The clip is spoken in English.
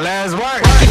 Let's work.